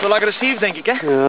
wel agressief, denk ik, hè?